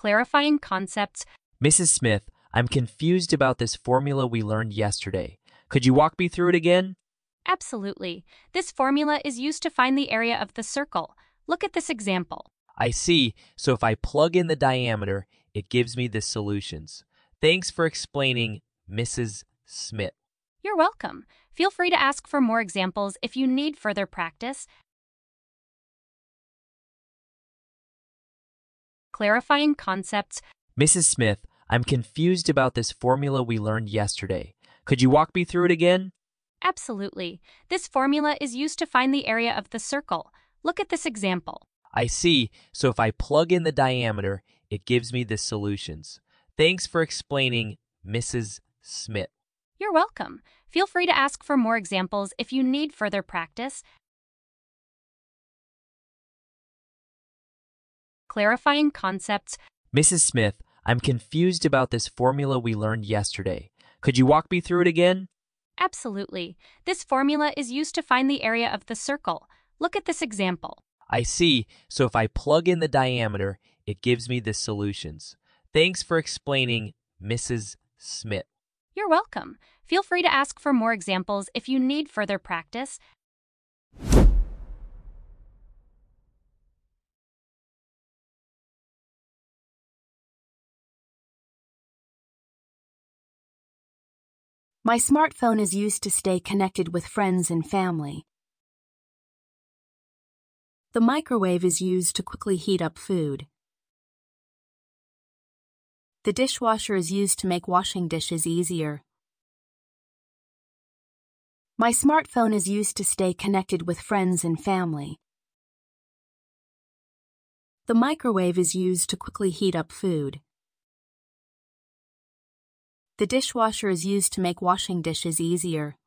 clarifying concepts. Mrs. Smith, I'm confused about this formula we learned yesterday. Could you walk me through it again? Absolutely. This formula is used to find the area of the circle. Look at this example. I see, so if I plug in the diameter, it gives me the solutions. Thanks for explaining, Mrs. Smith. You're welcome. Feel free to ask for more examples if you need further practice. Clarifying concepts. Mrs. Smith, I'm confused about this formula we learned yesterday. Could you walk me through it again? Absolutely. This formula is used to find the area of the circle. Look at this example. I see, so if I plug in the diameter, it gives me the solutions. Thanks for explaining, Mrs. Smith. You're welcome. Feel free to ask for more examples if you need further practice. Clarifying concepts. Mrs. Smith, I'm confused about this formula we learned yesterday. Could you walk me through it again? Absolutely. This formula is used to find the area of the circle. Look at this example. I see, so if I plug in the diameter, it gives me the solutions. Thanks for explaining, Mrs. Smith. You're welcome. Feel free to ask for more examples if you need further practice. My smartphone is used to stay connected with friends and family. The microwave is used to quickly heat up food. The dishwasher is used to make washing dishes easier. My smartphone is used to stay connected with friends and family. The microwave is used to quickly heat up food. The dishwasher is used to make washing dishes easier.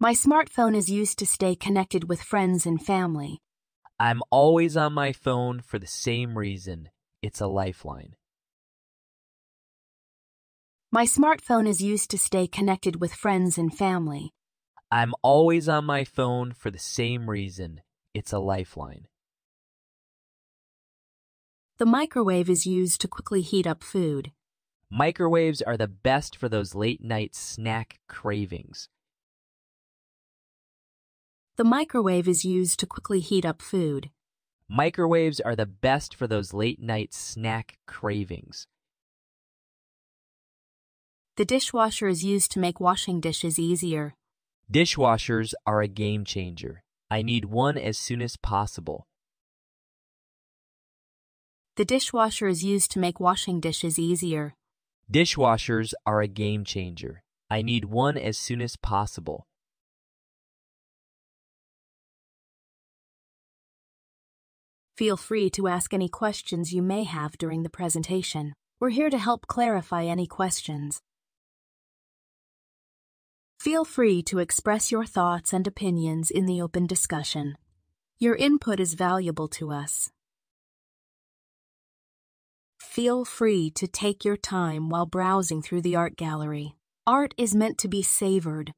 My smartphone is used to stay connected with friends and family. I'm always on my phone for the same reason it's a lifeline. My smartphone is used to stay connected with friends and family. I'm always on my phone for the same reason it's a lifeline. The microwave is used to quickly heat up food. Microwaves are the best for those late night snack cravings. The microwave is used to quickly heat up food. Microwaves are the best for those late night snack cravings. The dishwasher is used to make washing dishes easier. Dishwashers are a game changer. I need one as soon as possible. The dishwasher is used to make washing dishes easier. Dishwashers are a game changer. I need one as soon as possible. Feel free to ask any questions you may have during the presentation. We're here to help clarify any questions. Feel free to express your thoughts and opinions in the open discussion. Your input is valuable to us. Feel free to take your time while browsing through the art gallery. Art is meant to be savored.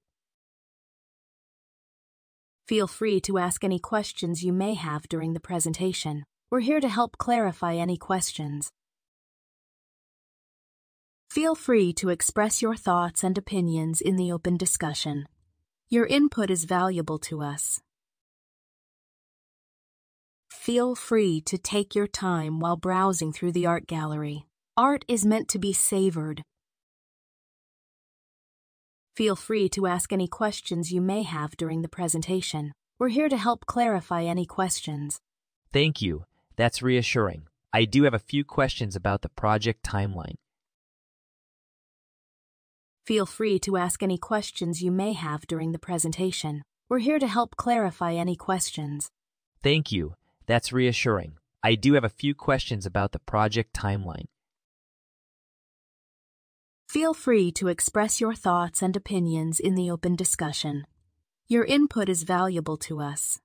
Feel free to ask any questions you may have during the presentation. We're here to help clarify any questions. Feel free to express your thoughts and opinions in the open discussion. Your input is valuable to us. Feel free to take your time while browsing through the art gallery. Art is meant to be savored. Feel free to ask any questions you may have during the presentation. We're here to help clarify any questions. Thank you. That's reassuring. I do have a few questions about the project timeline. Feel free to ask any questions you may have during the presentation. We're here to help clarify any questions. Thank you. That's reassuring. I do have a few questions about the project timeline. Feel free to express your thoughts and opinions in the open discussion. Your input is valuable to us.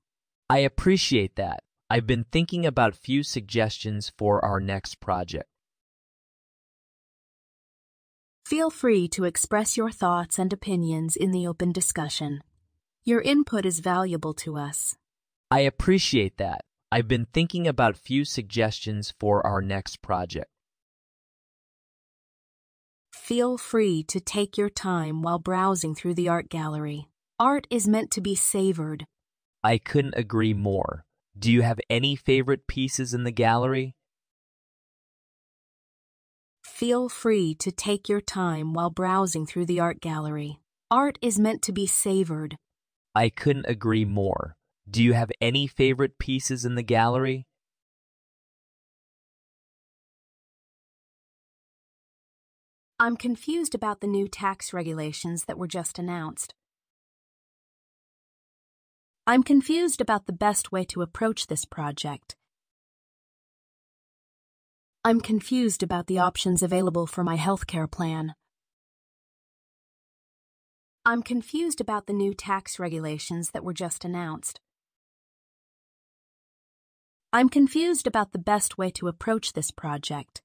I appreciate that. I've been thinking about a few suggestions for our next project. Feel free to express your thoughts and opinions in the open discussion. Your input is valuable to us. I appreciate that. I've been thinking about a few suggestions for our next project. Feel free to take your time while browsing through the art gallery. Art is meant to be savored. I couldn't agree more. Do you have any favorite pieces in the gallery? Feel free to take your time while browsing through the art gallery. Art is meant to be savored. I couldn't agree more. Do you have any favorite pieces in the gallery? I'm confused about the new tax regulations that were just announced. I'm confused about the best way to approach this project. I'm confused about the options available for my healthcare plan. I'm confused about the new tax regulations that were just announced. I'm confused about the best way to approach this project.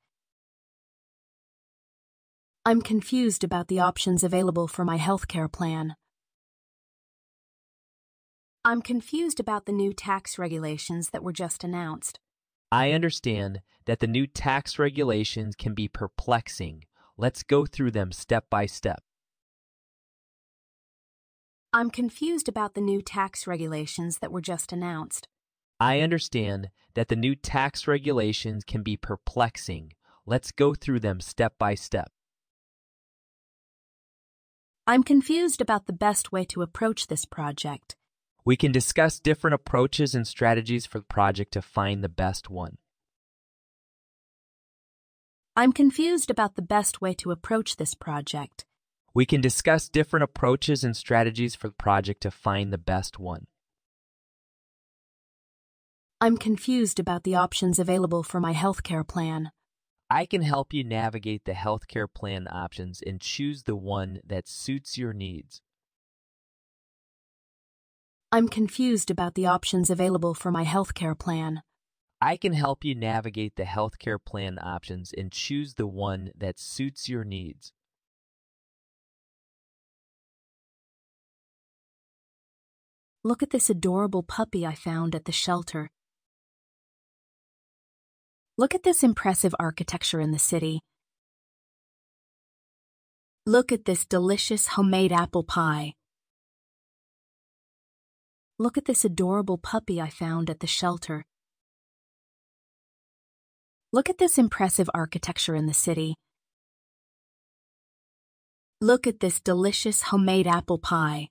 I'm confused about the options available for my healthcare plan. I'm confused about the new tax regulations that were just announced. I understand that the new tax regulations can be perplexing. Let's go through them step by step. I'm confused about the new tax regulations that were just announced. I understand that the new tax regulations can be perplexing. Let's go through them step by step. I'm confused about the best way to approach this project. We can discuss different approaches and strategies for the project to find the best one. I'm confused about the best way to approach this project. We can discuss different approaches and strategies for the project to find the best one. I'm confused about the options available for my healthcare plan. I can help you navigate the healthcare plan options and choose the one that suits your needs. I'm confused about the options available for my healthcare plan. I can help you navigate the healthcare plan options and choose the one that suits your needs. Look at this adorable puppy I found at the shelter. Look at this impressive architecture in the city. Look at this delicious homemade apple pie. Look at this adorable puppy I found at the shelter. Look at this impressive architecture in the city. Look at this delicious homemade apple pie.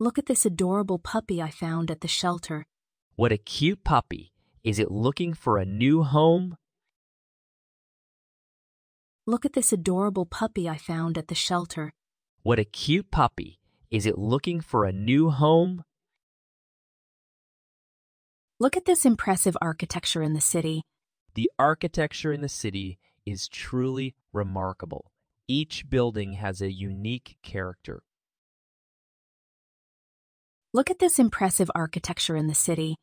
Look at this adorable puppy I found at the shelter. What a cute puppy. Is it looking for a new home? Look at this adorable puppy I found at the shelter. What a cute puppy. Is it looking for a new home? Look at this impressive architecture in the city. The architecture in the city is truly remarkable. Each building has a unique character. Look at this impressive architecture in the city.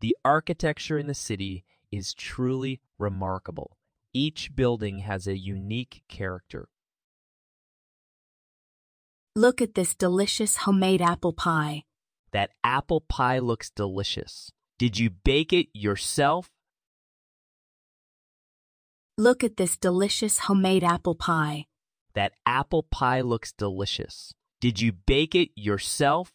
The architecture in the city is truly remarkable. Each building has a unique character. Look at this delicious homemade apple pie. That apple pie looks delicious. Did you bake it yourself? Look at this delicious homemade apple pie. That apple pie looks delicious. Did you bake it yourself?